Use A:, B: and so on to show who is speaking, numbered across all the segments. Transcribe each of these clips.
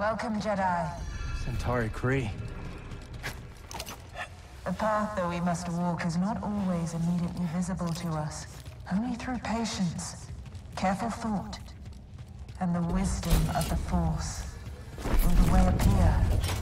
A: Welcome, Jedi.
B: Santari Khri.
A: The path that we must walk is not always immediately visible to us. Only through patience, careful thought, and the wisdom of the Force will the way appear.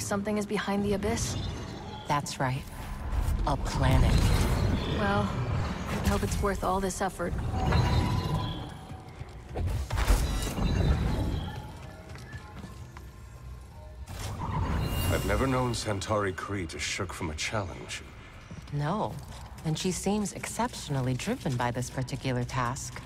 C: Believe something is behind the Abyss?
D: That's right. A planet.
C: Well, I hope it's worth all this effort.
E: I've never known Santari Khri to shirk from a challenge.
D: No. And she seems exceptionally driven by this particular task.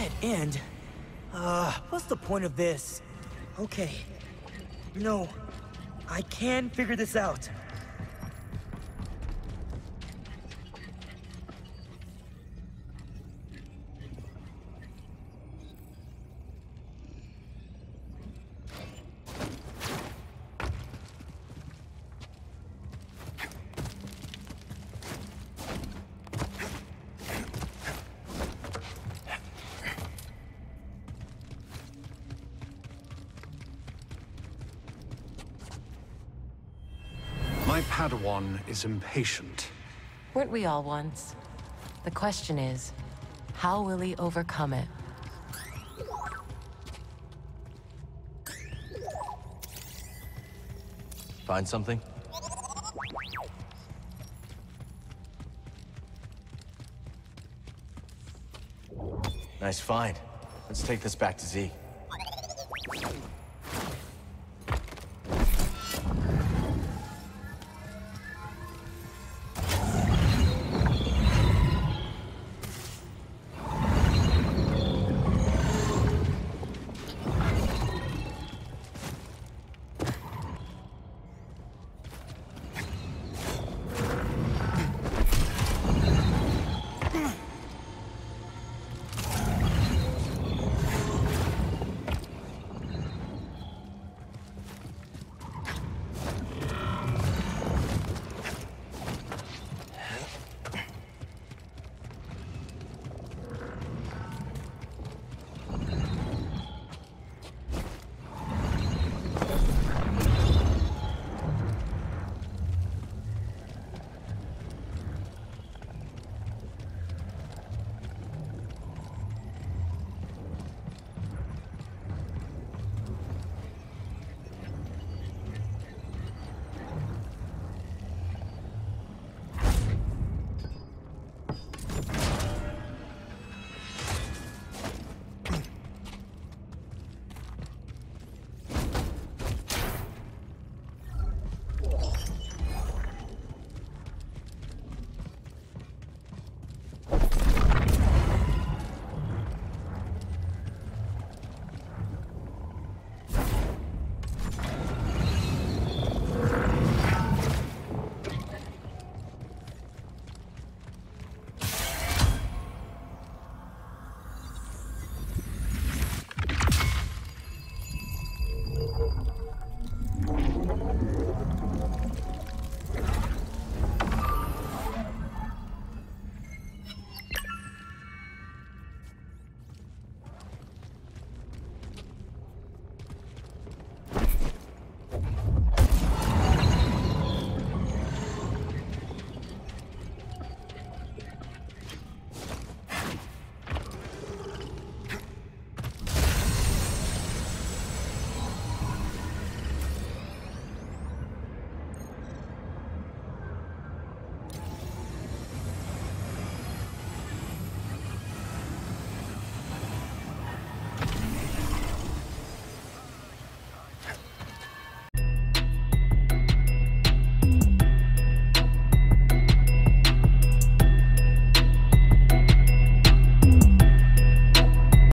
F: Dead end? Uh, what's the point of this? Okay. No. I can figure this out.
G: My Padawan is impatient.
D: Weren't we all once? The question is, how will he overcome it?
B: Find something? Nice find. Let's take this back to Zee.